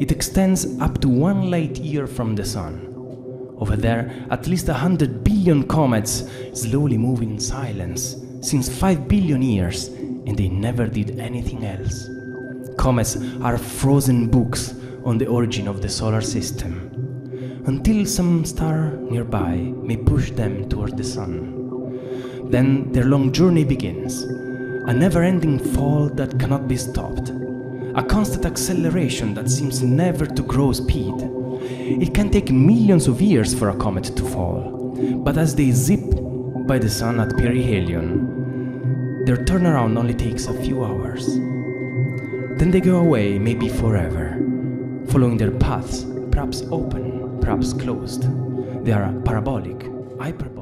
It extends up to one light year from the Sun. Over there, at least a hundred billion comets slowly move in silence since five billion years, and they never did anything else. Comets are frozen books on the origin of the solar system, until some star nearby may push them toward the sun. Then their long journey begins, a never ending fall that cannot be stopped, a constant acceleration that seems never to grow speed. It can take millions of years for a comet to fall, but as they zip by the sun at perihelion, their turnaround only takes a few hours. Then they go away, maybe forever, following their paths, perhaps open, perhaps closed. They are parabolic, hyperbolic